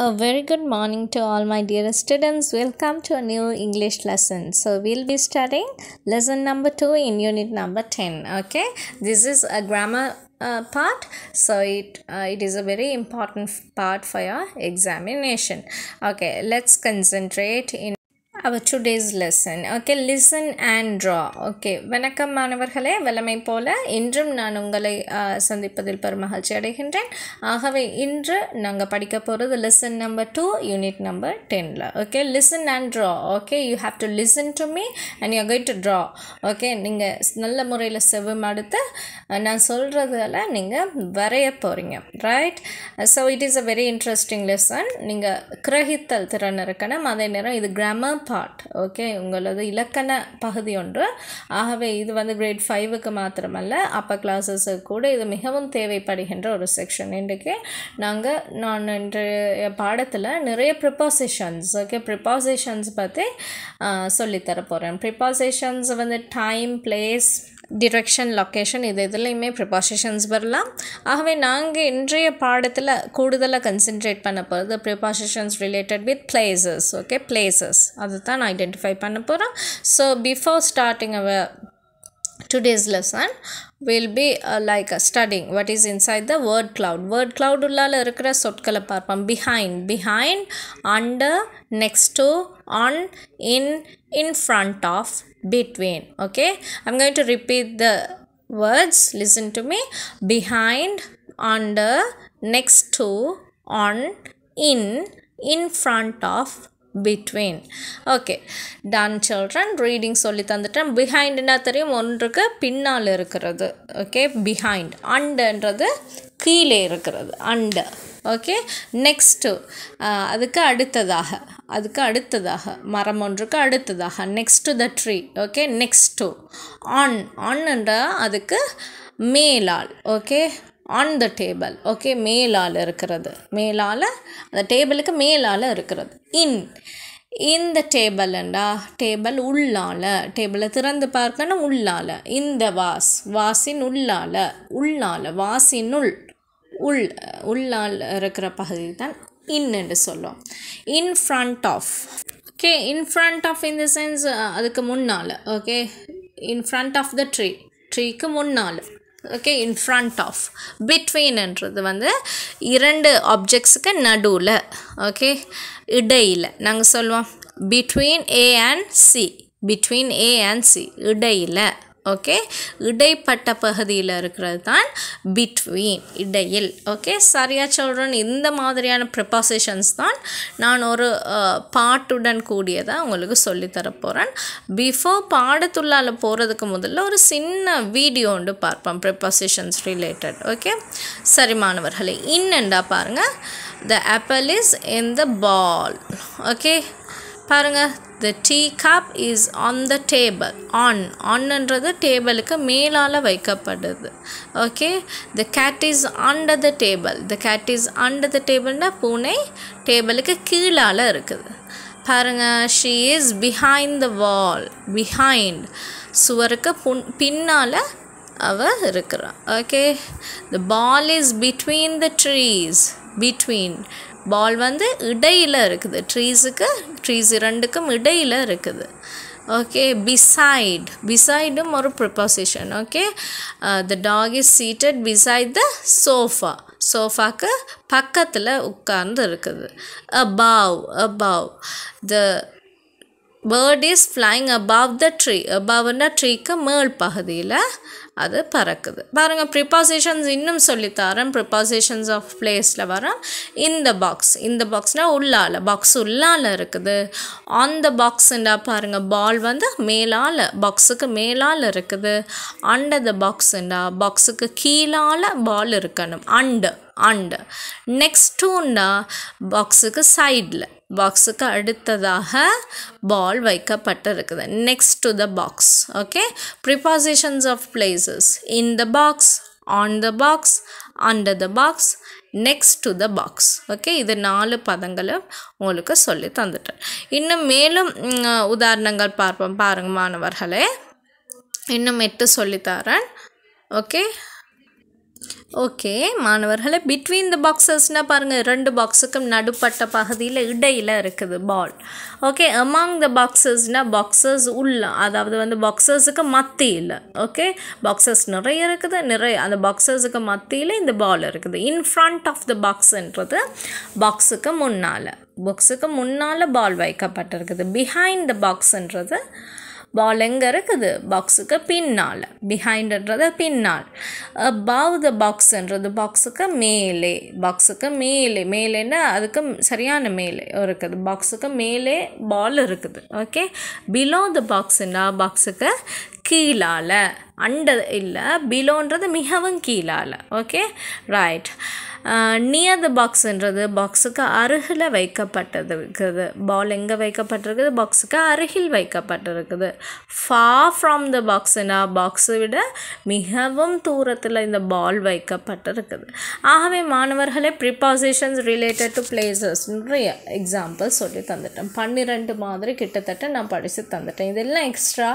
A very good morning to all my dear students. Welcome to a new English lesson. So we'll be studying lesson number 2 in unit number 10. Okay, this is a grammar uh, part. So it uh, it is a very important part for your examination. Okay, let's concentrate in our today's lesson okay listen and draw okay வணக்கம் மாணவர்களே. வல்லமை போல இன்றும் நான் உங்களை சந்திப்பதில் சந்திப்பதில் பெருமகிழ்ச்சி அடைகின்றேன். ஆகவே இன்று நாங்கள் படிக்க போகிறது lesson number two unit number Daniil okay listen and draw okay you have to listen to me and you get to draw okay நீங்கள் நல்ல முறையில் செவம் அடுத்து நான் சொல்கிறதால நீங்கள் வரைய போகிறீங்க right so it is a very interesting lesson நீங்கள் கிரகித்தல் திறன் இருக்கணும். அதே நேரம் இது கிராமர் பார்ட் ஓகே உங்களது இலக்கண பகுதி ஒன்று. ஆகவே இது வந்து கிரேட் ஃபைவுக்கு மாத்திரமல்ல. அப்பர் கிளாஸஸுக்கு கூட இது மிகவும் தேவைப்படுகின்ற ஒரு செக்ஷன் இன்றைக்கு நாங்கள் நான் இன்றைய பாடத்தில் நிறைய ப்ரிப்பாசிஷன்ஸ் ஓகே ப்ரிப்பாசிஷன்ஸ் பற்றி சொல்லித்தர போகிறேன் ப்ரிப்பாசிஷன்ஸ் வந்து டைம் பிளேஸ் டிரெக்ஷன் லொக்கேஷன் இது இதுலேயுமே ப்ரிபாசிஷன்ஸ் வரலாம். ஆகவே நாங்கள் இன்றைய பாடத்தில் கூடுதலாக கன்சென்ட்ரேட் பண்ண போகிறது prepositions related with places okay places அது தான் நான் ஐடென்டிஃபை பண்ண போகிறோம் so before starting our today's lesson will be uh, like uh, studying what is inside the word cloud. Word cloud உள்ளால இருக்கிற சொற்களை பார்ப்போம். Behind. Behind under next to on in in front of. Between okay? I'm going to repeat the words. Listen to me. Behind under next to on in in front of between okay done children reading சொல்லி தந்துட்டேன். பிஹைண்டுனா தெரியும். ஒன்றுக்கு பின்னால் இருக்கிறது. Okay behind அண்டுன்றது கீழே இருக்கிறது. And. Okay next அதுக்கு அடுத்ததாக. அதுக்கு அடுத்ததாக. மரம் ஒன்றுக்கு அடுத்ததாக. Next the tree okay next on ஆன்ன்ற அதுக்கு மேலால். Okay on the table okay மேலால் இருக்கிறது. மேலால் அந்த டேபிளுக்கு மேலால் இருக்கிறது. இன் இந்த டேபிள்ண்டா டேபிள் உள்ளால. டேபிளை திறந்து பார்க்கணும் உள்ளால. இந்த வாஸ் வாசின் உள்ளால. உள்ளால வாசினுள் உள். உள்ளால் இருக்கிற பகுதி தான் இன் என்று சொல்லும் in front of okay in front of in the sense அதுக்கு முன்னால். Okay in front of the tree ட்ரீக்கு முன்னால். ஓகே இன் ஃப்ரண்ட் ஆஃப் பிட்வீன்ன்றது வந்து இரண்டு ஆப்ஜெக்ட்ஸுக்கு நடுவில். ஓகே இடையில். நாங்கள் சொல்லுவோம் between A and C between A and C இடையில். ஓகே இடைப்பட்ட பகுதியில் இருக்கிறது தான் பிட்வீன் இடையில். ஓகே சரியா சொல்கிறேன் இந்த மாதிரியான ப்ரிப்பாசிஷன்ஸ் தான் நான் ஒரு பாட்டுடன் கூடியதாக உங்களுக்கு சொல்லித்தர போகிறேன் பிஃபோர் பாடத்துள்ளால போகிறதுக்கு முதல்ல ஒரு சின்ன வீடியோ ஒன்று பார்ப்போம் ப்ரிப்பாசிஷன்ஸ் ரிலேட்டட் ஓகே சரி மாணவர்களே இன்னெண்டா பாருங்கள் the apple is in the ball okay பாருங்க the tea cup is on the table on ஆன்ன்றது டேபிளுக்கு மேலால் வைக்கப்படுது. Okay the cat is under the table the cat is under the டேபிள்னா பூனை டேபிளுக்கு கீழால் இருக்குது. பாருங்க she is behind the wall behind சுவருக்கு புன் பின்னால் அவ இருக்கிறான் okay the ball is between the trees between ball வந்து இடையில் இருக்குது. ட்ரீஸுக்கு ட்ரீஸ் இரண்டுக்கும் இடையில் இருக்குது. ஓகே பிசைட் பிசைடும் ஒரு preposition okay the dog is seated beside the sofa சோஃபாக்கு பக்கத்தில் உட்கார்ந்து இருக்குது. Above above the bird is flying above the tree அபாவ்னா ட்ரீக்கு மேல் பகுதியில். அது பறக்குது. பாருங்கள் ப்ரிப்பாசிஷன்ஸ் இன்னும் சொல்லித்தரேன். ப்ரிப்பாசிஷன்ஸ் ஆஃப் பிளேஸில் வர இந்த பாக்ஸ் இந்த பாக்ஸ்னால் உள்ளால பாக்ஸ் உள்ளால இருக்குது. அந்த பாக்ஸுண்டா பாருங்கள் பால் வந்து மேலால் பாக்ஸுக்கு மேலால் இருக்குது. அண்டர் த பாக்ஸுண்டா பாக்ஸுக்கு கீழால் பால் இருக்கணும். அண்டு அண்டு நெக்ஸ்ட் பாக்ஸுக்கு சைடில் பாக்ஸுக்கு அடுத்ததாக ball வைக்கப்பட்டிருக்குது. Next to the box okay prepositions of places in the box on the box under the box next to the box okay இது நாலு பதங்களும் உங்களுக்கு சொல்லி தந்துட்டேன். இன்னும் மேலும் உதாரணங்கள் பார்ப்போம். பாருங்கள் மாணவர்களே. இன்னும் எட்டு சொல்லித்தரேன் ஓகே ஓகே மாணவர்களை பிட்வீன் த பாக்ஸஸ்னால் பாருங்கள் ரெண்டு பாக்ஸுக்கும் நடுப்பட்ட பகுதியில் இடையில் இருக்குது பால் ஓகே அமாங் த பாக்ஸஸ்னால் பாக்ஸஸ் உள்ள அதாவது வந்து பாக்ஸஸுக்கு மத்தியில். ஓகே பாக்ஸஸ் நிறைய இருக்குது நிறைய அந்த பாக்ஸஸுக்கு மத்தியில் இந்த பால் இருக்குது. இன் ஃப்ரண்ட் ஆஃப் த பாக்ஸுன்றது பாக்ஸுக்கு முன்னால். பாக்ஸுக்கு முன்னால் பால் வைக்கப்பட்டிருக்குது. பிஹைண்ட் த பாக்ஸுன்றது பால் எங்கே இருக்குது? பாக்ஸுக்கு பின்னால். பிஹைண்டுன்றது பின்னால். அபவ் த பாக்ஸுன்றது பாக்ஸுக்கு மேலே. பாக்ஸுக்கு மேலே. மேலேன்னா அதுக்கு சரியான மேலே இருக்குது. பாக்ஸுக்கு மேலே பால் இருக்குது. ஓகே பிலோ த பாக்ஸுன்னா பாக்ஸுக்கு கீழால். அண்ட இல்லை பிலோன்றது மிகவும் கீழால். ஓகே ரைட் நியர் த பாக்ஸுன்றது பாக்ஸுக்கு அருகில் வைக்கப்பட்டது இருக்குது பால் எங்கே வைக்கப்பட்டிருக்குது? பாக்ஸுக்கு அருகில் வைக்கப்பட்டிருக்குது. ஃபா ஃப்ரம் த பாக்ஸுனா பாக்ஸை விட மிகவும் தூரத்தில் இந்த பால் வைக்கப்பட்டிருக்குது. ஆகவே மாணவர்களே ப்ரிப்பாசிஷன்ஸ் ரிலேட்டட் டு பிளேசஸ் நிறைய எக்ஸாம்பிள் சொல்லி தந்துட்டேன். பன்னிரெண்டு மாதிரி கிட்டத்தட்ட நான் படித்து தந்துட்டேன். இதெல்லாம் எக்ஸ்ட்ரா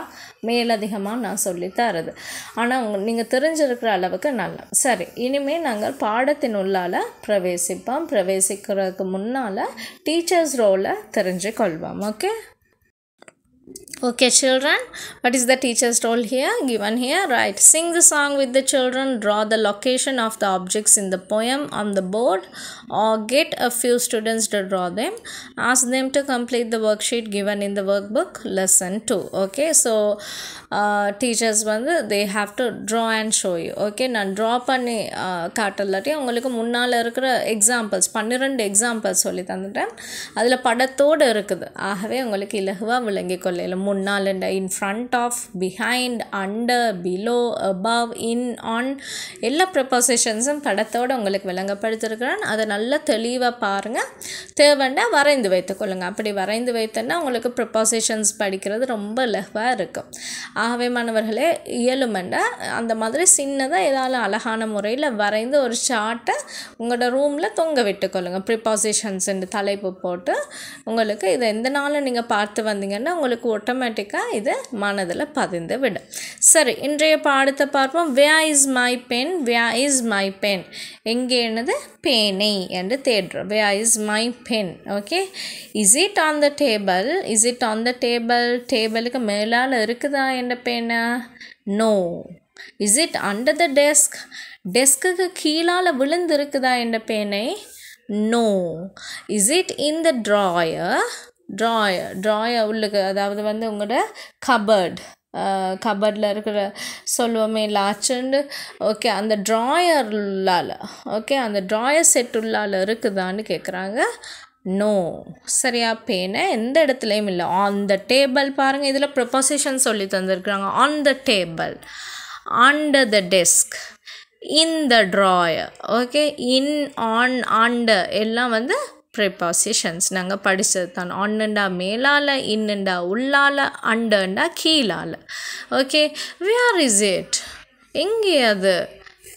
மேலதிகமாக நான் சொல்லி தரது. ஆனால் நீங்கள் தெரிஞ்சிருக்கிற அளவுக்கு நல்லா. சரி இனிமேல் நாங்கள் பாடத்தின் உள்ளால் பிரவேசிப்போம் பிரவேசிக்கிறதுக்கு முன்னால் டீச்சர்ஸ் ரோலை தெரிஞ்சு கொள்வோம் okay Okay, children, what is the teacher's role here? Given here, right? Sing the song with the children, draw the location of the objects in the poem on the board, or get a few students to draw them. Ask them to complete the worksheet given in the workbook, lesson 2. Okay, so uh, teachers வந்து they have to draw and show you. Okay, நான் draw பண்ணி uh, காட்டலாட்டி உங்களுக்கு முன்னால் இருக்கிற examples பன்னிரெண்டு examples சொல்லி தந்துட்டேன் அதில் படத்தோடு இருக்குது ஆகவே உங்களுக்கு இலகுவாக விளங்கிக் கொள்ளையில் முன்னால் in front of behind under below above in on எல்லா ப்ரப்போசிஷன்ஸும் படத்தோடு உங்களுக்கு விளங்கப்படுத்திருக்கிறேன். அதை நல்லா தெளிவாக பாருங்கள் தேவைன்னா வரைந்து வைத்துக்கொள்ளுங்கள் அப்படி வரைந்து வைத்தேன்னா உங்களுக்கு ப்ரப்போசிஷன்ஸ் படிக்கிறது ரொம்ப லெஹ்வாக இருக்கும். ஆகவே மாணவர்களே இயலுமெண்டா அந்த மாதிரி சின்னதாக ஏதாவது அழகான முறையில் வரைந்து ஒரு சார்ட்டை உங்களோட ரூமில் தொங்க விட்டுக்கொள்ளுங்க ப்ரிப்பாசிஷன்ஸ் தலைப்பு போட்டு உங்களுக்கு இதை எந்த நாளும் நீங்கள் பார்த்து வந்தீங்கன்னா உங்களுக்கு ஆட்டோமேட்டிக்காக இது மனதில் பதிந்து விடும். சரி இன்றைய பாடத்தை பார்ப்போம். Where is my pen where is my pen எங்கே என்னது? பேனை என்று தேடுறோம். Where is my pen okay is it on the table is it on the table டேபிளுக்கு மேலால் இருக்குதா என்ற பேனை no is it under the desk டெஸ்க்குக்கு கீழால் விழுந்து இருக்குதா என்ற பேனை no is it in the drawer drawer drawer உள்ளுக்கு அதாவது வந்து உங்களோட கபர்ட் கபர்டில் இருக்கிற சொல்லுவோமே லாச்சுண்டு ஓகே அந்த ட்ராயர் உள்ளால் ஓகே அந்த ட்ராயர் செட் உள்ளால் இருக்குதான்னு கேட்குறாங்க நோ சரியா பேனை எந்த இடத்துலையும் இல்லை. ஆன் த டேபிள் பாருங்கள் இதில் ப்ரொபோசிஷன் சொல்லி தந்திருக்குறாங்க. On the table under the desk in the drawer okay in on under எல்லாம் வந்து ப்ரிபாசிஷன்ஸ் நாங்கள் படித்தது தான். ஒன்னுண்டா மேலால் இன்னுண்டா உள்ளால் அண்டண்டா கீழால். ஓகே வேர் இஸ் இட் எங்கே அது?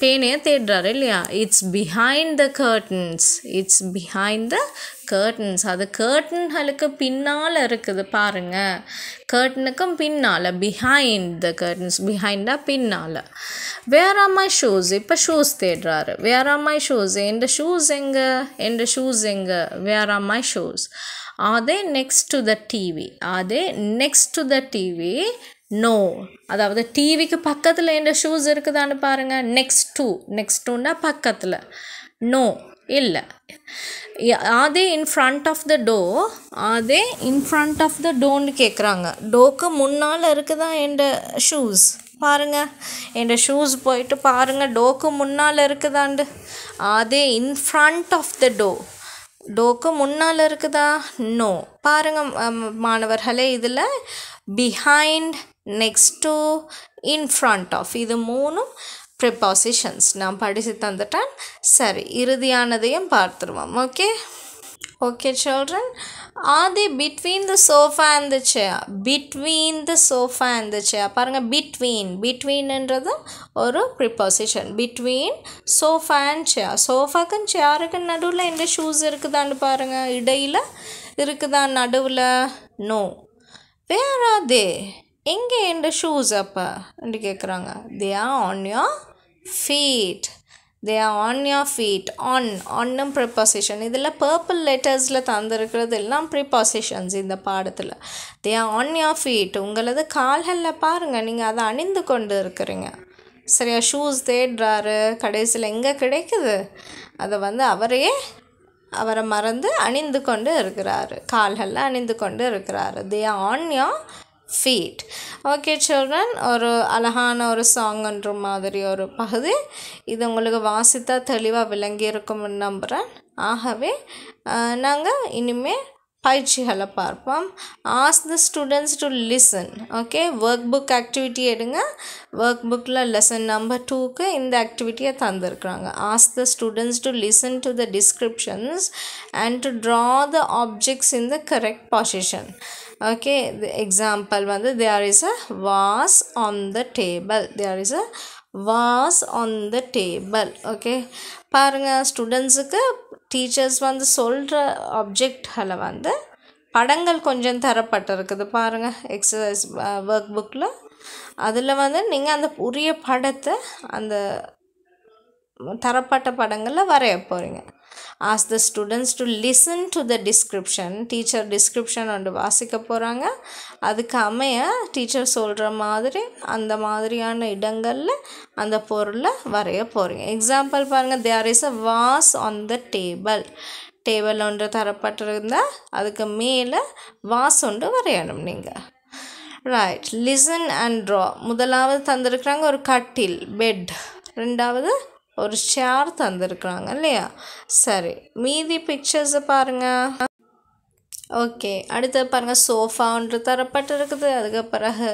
பேனையை தேடுறாரு இல்லையா? It's behind the curtains it's behind the curtains அது கர்டன்களுக்கு பின்னால் இருக்குது பாருங்கள் கர்டனுக்கும் பின்னால் பிஹைண்ட் த கர்டன்ஸ் பிஹைண்டாக பின்னால். வேற மை ஷூஸ் இப்போ ஷூஸ் தேடுறாரு. வேற மை ஷூஸ் எந்த ஷூஸ் எங்கே? எந்த ஷூஸ் எங்கே? வேற மை ஷூஸ் அதே நெக்ஸ்ட் டு த டிவி அதே next to the TV no அதாவது டிவிக்கு பக்கத்தில் எந்த ஷூஸ் இருக்குதான்னு பாருங்கள் நெக்ஸ்ட் டூ நெக்ஸ்ட் டூன்னா பக்கத்தில். நோ இல்லை. அதே in front of the door அதே இன் ஃப்ரண்ட் ஆஃப் த டோன்னு கேட்குறாங்க டோக்கு முன்னால் இருக்குதா எந்த ஷூஸ் பாருங்கள் என் ஷூஸ் போயிட்டு பாருங்கள் டோக்கு முன்னால் இருக்குதாண்டு. அதே in front of the door டோக்கு முன்னால் இருக்குதா? நோ பாருங்கள் மாணவர்களே இதில் behind next to in front of இது மூணும் ப்ரிபாசிஷன்ஸ் நான் படித்து தந்துட்டேன். சரி இறுதியானதையும் பார்த்துருவோம். Okay okay children Aadhi between the sofa and the chair between the sofa and the chair பாருங்கள் பிட்வீன் பிட்வீன்ன்றது ஒரு preposition between sofa and chair சோஃபாக்கும் சேருக்கும் நடுவில் எந்த ஷூஸ் இருக்குதான்னு பாருங்கள் இடையில் இருக்குதா நடுவில்? நோ வேர் ஆர் தே எங்கே என் ஷூஸ் அப்போ? கேட்குறாங்க. They are on your feet they are on your feet on ஆன்னும் preposition இதில் பர்பிள் லெட்டர்ஸில் தந்திருக்கிறது எல்லாம் ப்ரிப்பாசிஷன்ஸ் இந்த பாடத்தில். They are on your feet உங்களது கால்களில் பாருங்கள் நீங்கள் அதை அணிந்து கொண்டு இருக்கிறீங்க. சரியா? ஷூஸ் தேடுறாரு. கடைசியில் எங்கே கிடைக்குது? அதை வந்து அவரையே அவரை மறந்து அணிந்து கொண்டு இருக்கிறாரு. கால்களில் அணிந்து கொண்டு இருக்கிறாரு. They on your feet okay children ஒரு அழகான ஒரு சாங்ன்ற மாதிரி ஒரு பகுதி. இது உங்களுக்கு வாசித்தா தெளிவாக விளங்கி இருக்கும்னு நம்புகிறேன் ஆகவே நாங்கள் இனிமேல் பயிற்சிகளை பார்ப்போம். Ask the students to listen okay work book activity எடுங்க. ஒர்க் புக்கில் லெசன் நம்பர் டூக்கு இந்த ஆக்டிவிட்டியை தந்திருக்கிறாங்க. Ask the students to listen to the descriptions and to draw the objects in the correct position okay example வந்து there is a vase on the table there is a vase on the table okay பாருங்கள் ஸ்டூடெண்ட்ஸுக்கு teachers வந்து சொல்கிற ஆப்ஜெக்டில் வந்து படங்கள் கொஞ்சம் தரப்பட்டிருக்குது. பாருங்கள் exercise work புக்கில் அதில் வந்து நீங்கள் அந்த உரிய படத்தை அந்த தரப்பட்ட படங்களில் வரைய போகிறீங்க ask the students to listen to the description teacher description ஒன்று வாசிக்க போகிறாங்க அதுக்கு அமைய டீச்சர் சொல்கிற மாதிரி அந்த மாதிரியான இடங்களில் அந்த பொருளை வரைய போகிறீங்க எக்ஸாம்பிள் பாருங்கள் there is a vase on the table table ஒன்று தரப்பட்டிருந்தால் அதுக்கு மேலே வாஸ் ஒன்று வரையணும் நீங்கள் ரைட் லிசன் அண்ட் ட்ரா முதலாவது தந்திருக்கிறாங்க ஒரு கட்டில் பெட் ரெண்டாவது ஒரு சேர் தந்திருக்கிறாங்க இல்லையா? சரி மீதி பிக்சர்ஸை பாருங்கள் ஓகே அடுத்து பாருங்கள் சோஃபா ஒன்று தரப்பட்டிருக்குது. அதுக்கு பிறகு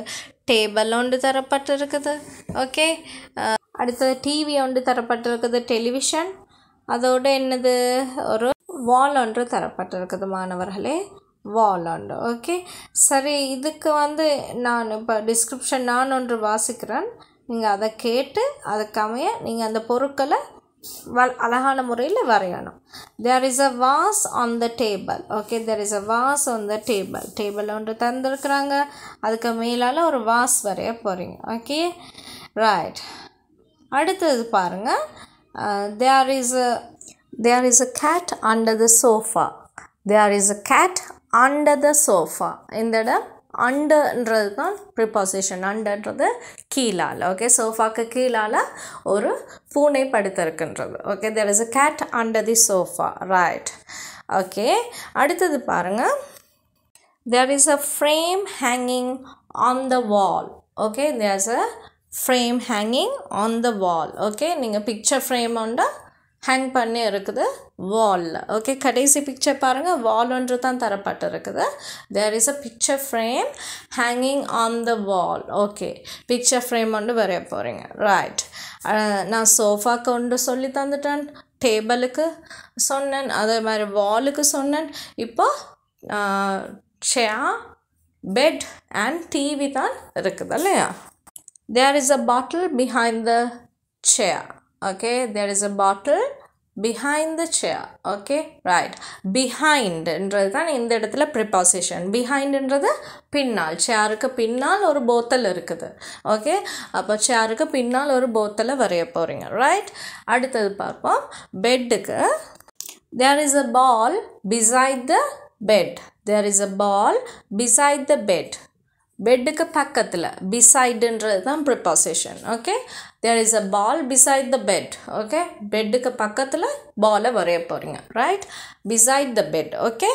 டேபிள் ஒன்று தரப்பட்டிருக்குது. ஓகே அடுத்தது டிவி ஒன்று தரப்பட்டிருக்குது டெலிவிஷன் அதோடு என்னது? ஒரு வால் ஒன்று தரப்பட்டிருக்குது மாணவர்களே. வால் ஒன்று ஓகே சரி இதுக்கு வந்து நான் இப்போ டிஸ்கிரிப்ஷன் நான் ஒன்று வாசிக்கிறேன். நீங்கள் அதை கேட்டு அதுக்கமைய நீங்கள் அந்த பொருட்களை வ அழகான முறையில் வரையணும். There is a vase on the table okay there is a vase on the table table ஒன்று தந்துருக்குறாங்க. அதுக்கு மேலால் ஒரு வாஸ் வரைய போகிறீங்க ஓகே ரைட் அடுத்தது பாருங்கள் there is a there is a cat under the sofa there is a cat under the sofa இந்த இடம் அண்டன்றது தான் ப்ரிப்பாசேஷன் அண்டன்றது கீழால் ஓகே சோஃபாக்கு கீழால் ஒரு பூனை படுத்திருக்குன்றது okay there is a cat under the sofa right okay அடுத்தது பாருங்கள் there is a frame hanging on the wall okay there is a frame hanging on the wall okay நீங்கள் பிக்சர் ஃப்ரேம் உண்டா? Hang பண்ணி இருக்குது வாலில் okay கடைசி picture பாருங்கள் வால் ஒன்று தான் தரப்பட்டு இருக்குது. There is a picture frame hanging on the wall okay picture frame ஒன்று வரைய போகிறீங்க ரைட் நான் சோஃபாக்கு ஒன்று சொல்லி தந்துட்டேன். டேபிளுக்கு சொன்னேன். அதே மாதிரி வாலுக்கு சொன்னேன். இப்போ சேர் பெட் அண்ட் டிவி தான் இருக்குது இல்லையா? There is a bottle behind the chair okay there is a bottle behind the chair. Okay right. Behindன்றது தான் இந்த இடத்துல ப்ரிப்பாசிஷன் பிஹைண்டுன்றது பின்னால். சேருக்கு பின்னால் ஒரு போத்தல் இருக்குது. ஓகே அப்போ சேருக்கு பின்னால் ஒரு போத்தலை வரைய போகிறீங்க ரைட் அடுத்தது பார்ப்போம். பெட்டுக்கு there is a ball beside the bed there is a ball beside the bed பெட்டுக்கு பக்கத்தில் பிசைடுன்றது தான் preposition okay there is a ball beside the bed okay பெட்டுக்கு பக்கத்தில் பாலை வரைய போகிறீங்க right beside the bed okay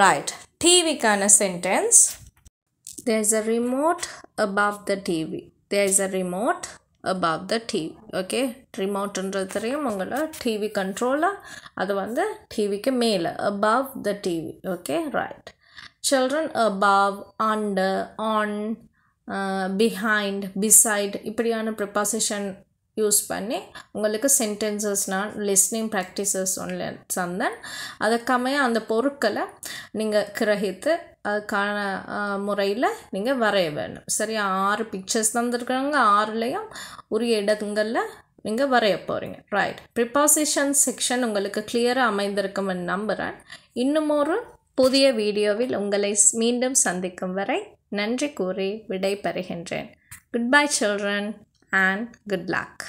right டிவிக்கான sentence there is a remote above the TV there is a remote above the TV okay ரிமோட்டுன்றது தெரியும் உங்களை TV கண்ட்ரோலாக அது வந்து டிவிக்கு மேலே above the TV okay right children above under on behind beside இப்படியான preposition use பண்ணி உங்களுக்கு சென்டென்சஸ் நான் லிஸ்னிங் ப்ராக்டிசஸ் ஒன்ல தந்தேன் அதுக்கமைய அந்த பொருட்களை நீங்கள் கிரகித்து அதுக்கான முறையில் நீங்கள் வரைய வேணும் சரியா? ஆறு பிக்சர்ஸ் தந்துருக்குறாங்க. ஆறுலேயும் உரிய இடங்களில் நீங்கள் வரைய போகிறீங்க ரைட் ப்ரிப்பாசிஷன் செக்ஷன் உங்களுக்கு கிளியராக அமைந்திருக்கும்னு நம்புகிறேன் இன்னும் ஒரு புதிய வீடியோவில் உங்களை மீண்டும் சந்திக்கும் வரை நன்றி கூறி விடை பெறுகின்றேன் goodbye children and good luck